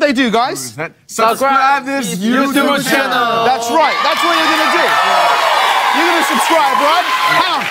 should they do, guys? Subscribe this YouTube channel. That's right. That's what you're gonna do. You're gonna subscribe, right? Hang on.